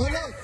Hola.